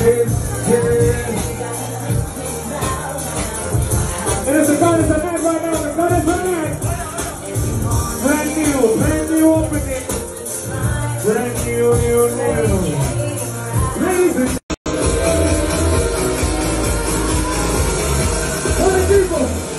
Thank And it's a right now. Brand new, brand new opening. Brand new, new, new. What people?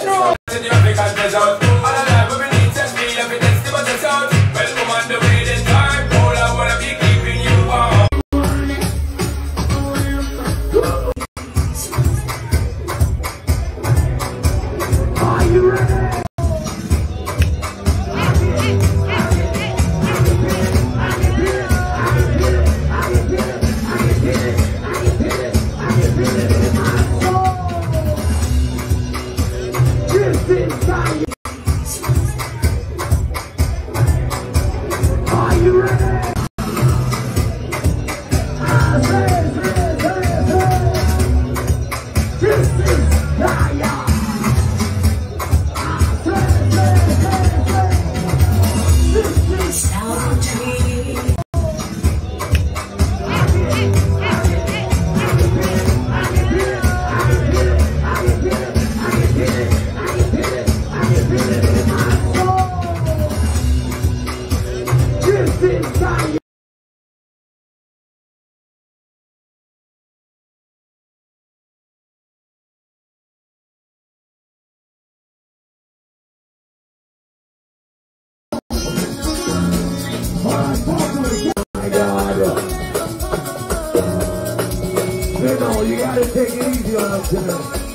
What's wrong? Oh my God. You gotta take it easy on us tonight.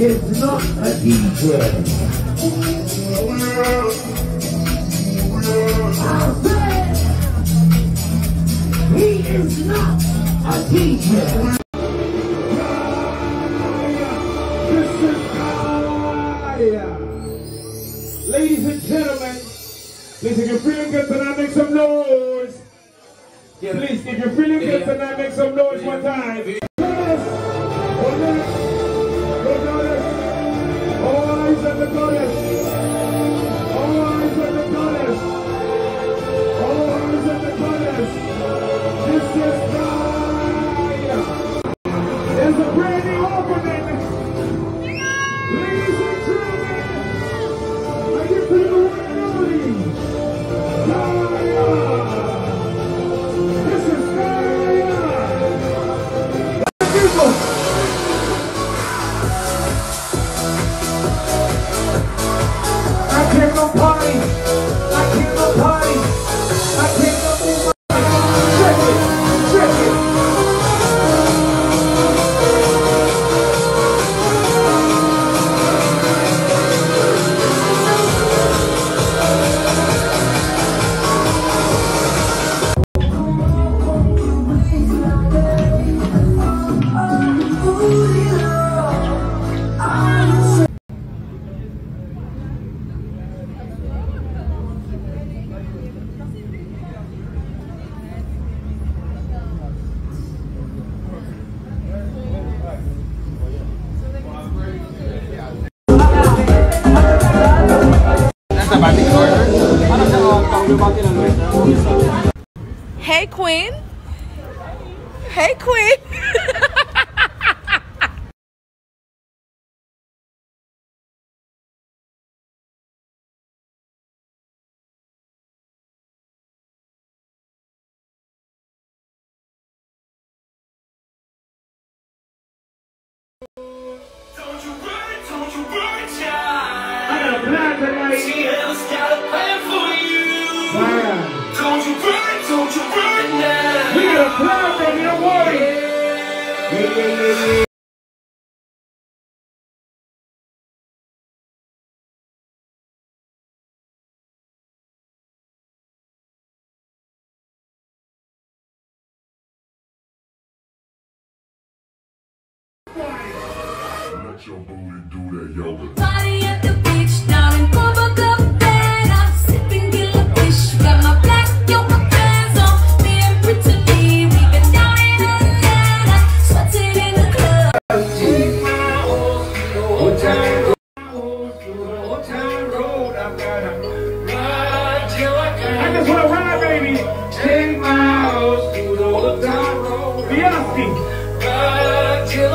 is not a DJ. He is not a DJ. Ladies and gentlemen, please if you're feeling good tonight, make some noise. Please, if you're feeling good tonight, make some noise one time. This is Hey, Queen. Hey, Queen. Let your booty do that yoga. I just want to ride, baby. Horse to the old town road. Beyonce. DJ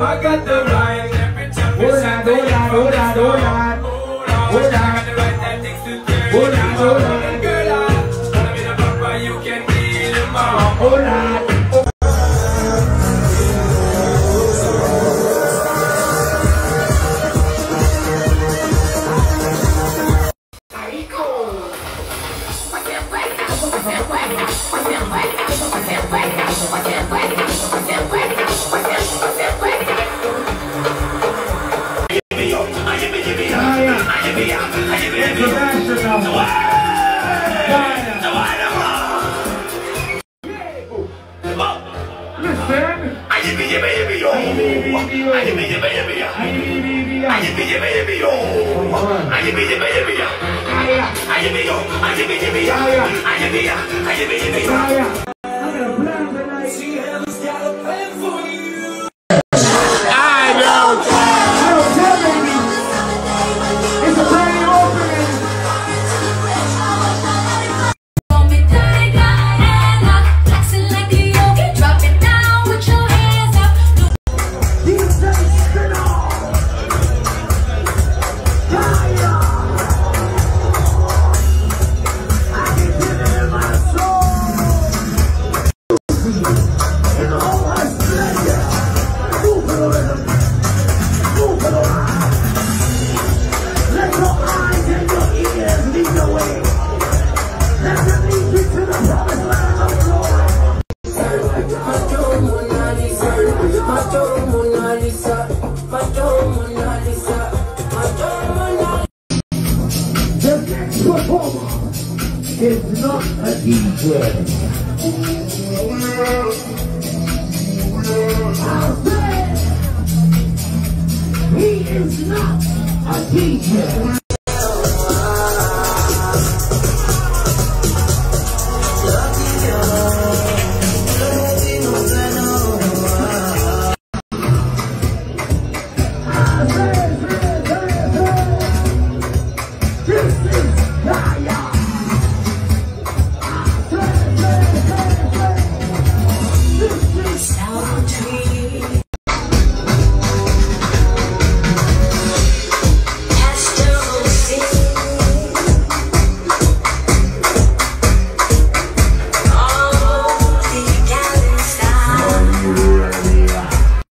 I got the right temperature. Hold on, hold on, hold on, hold on. Hold on. Hold on, hold on. Girl, I wanna be the papa, you can be the mom. Hold on. International. Ayebe yebe yebe yo. Ayebe yebe yebe ya. Ayebe yebe yebe yo. Ayebe yebe yebe ya. Ayebe yo. Ayebe yebe ya. Ayebe ya. Ayebe yebe yo. The next performer is not a DJ. He is not a DJ.